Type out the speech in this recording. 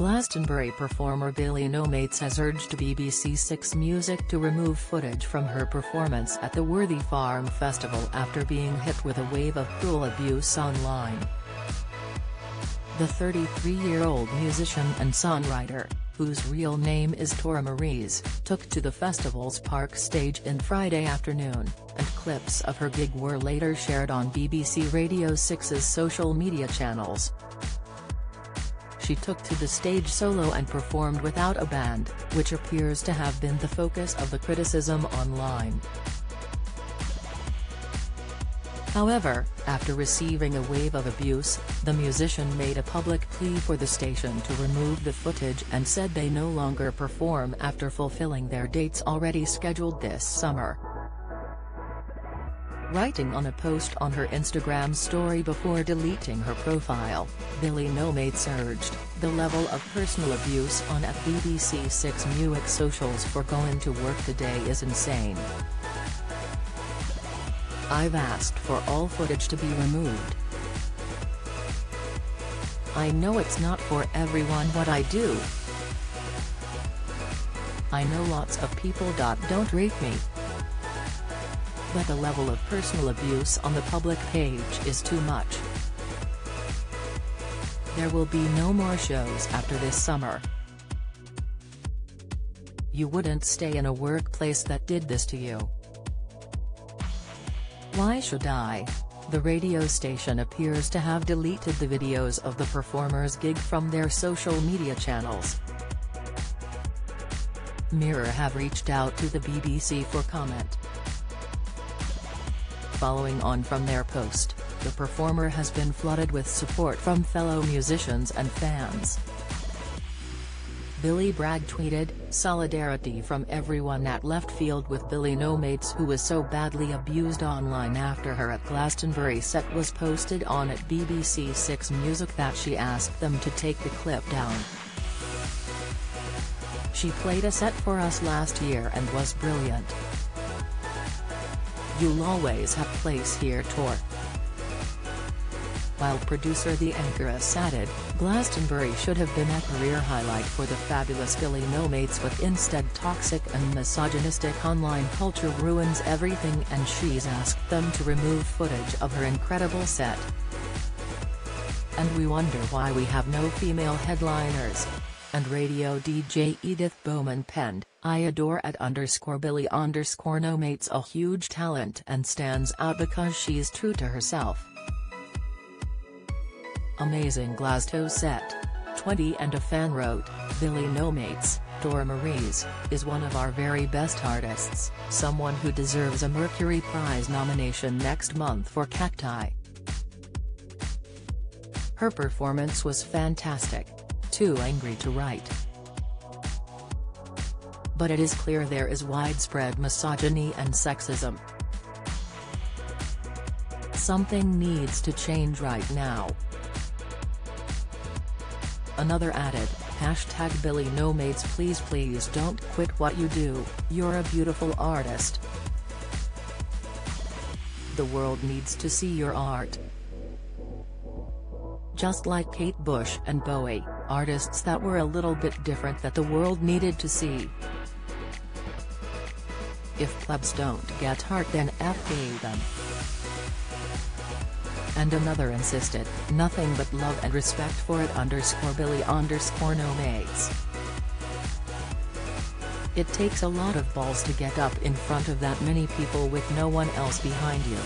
Glastonbury performer Billy Nomates has urged BBC Six Music to remove footage from her performance at the Worthy Farm Festival after being hit with a wave of cruel abuse online. The 33-year-old musician and songwriter, whose real name is Tor Maries, took to the festival's park stage in Friday afternoon, and clips of her gig were later shared on BBC Radio 6's social media channels. She took to the stage solo and performed without a band, which appears to have been the focus of the criticism online. However, after receiving a wave of abuse, the musician made a public plea for the station to remove the footage and said they no longer perform after fulfilling their dates already scheduled this summer. Writing on a post on her Instagram story before deleting her profile, Billy Nomates urged, the level of personal abuse on at BBC 6 Music socials for going to work today is insane. I've asked for all footage to be removed. I know it's not for everyone what I do. I know lots of people don't rate me. But the level of personal abuse on the public page is too much. There will be no more shows after this summer. You wouldn't stay in a workplace that did this to you. Why should I? The radio station appears to have deleted the videos of the performer's gig from their social media channels. Mirror have reached out to the BBC for comment. Following on from their post, the performer has been flooded with support from fellow musicians and fans. Billy Bragg tweeted, Solidarity from everyone at left field with Billy Nomates who was so badly abused online after her at Glastonbury set was posted on at BBC Six Music that she asked them to take the clip down. She played a set for us last year and was brilliant. You'll always have place here tour while producer The Anchoress added, Glastonbury should have been a career highlight for the fabulous Billy Nomates but instead toxic and misogynistic online culture ruins everything and she's asked them to remove footage of her incredible set. And we wonder why we have no female headliners. And radio DJ Edith Bowman penned, I adore at underscore Billy underscore Nomates a huge talent and stands out because she's true to herself. Amazing Glasto set. 20 and a fan wrote, Billy Nomates, Tor Maries, is one of our very best artists, someone who deserves a Mercury Prize nomination next month for Cacti. Her performance was fantastic. Too angry to write. But it is clear there is widespread misogyny and sexism. Something needs to change right now. Another added, hashtag Billy Nomates please please don't quit what you do, you're a beautiful artist. The world needs to see your art. Just like Kate Bush and Bowie, artists that were a little bit different that the world needed to see. If plebs don't get art then F them and another insisted, nothing but love and respect for it underscore Billy underscore no mates. It takes a lot of balls to get up in front of that many people with no one else behind you.